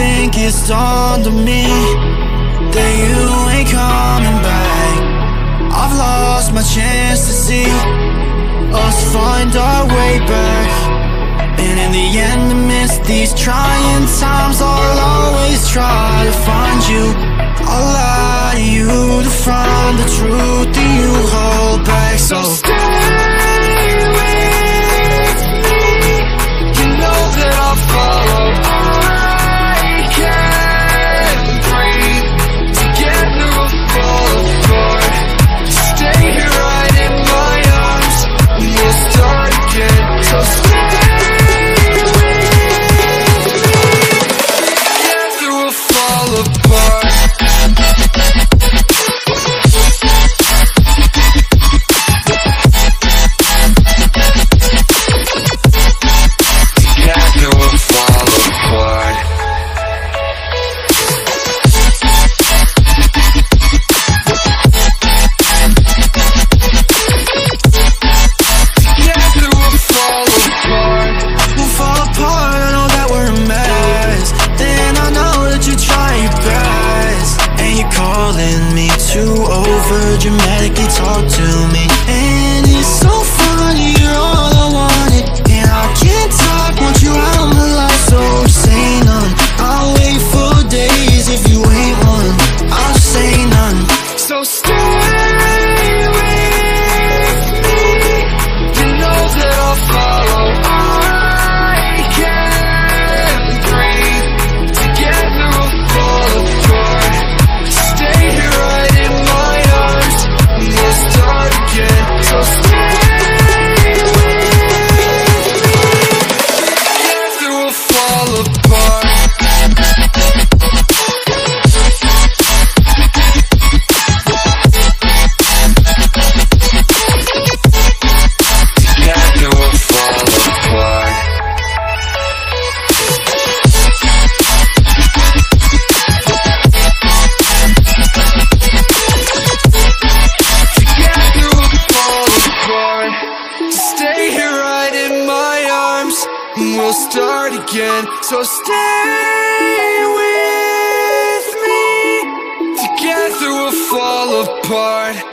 think it's dawned on me That you ain't coming back. I've lost my chance to see Us find our way back. And in the end amidst these trying times I'll always try to find you. I'll lie to you to find the truth overdramatically talk to We'll start again, so stay with me. Together we'll fall apart.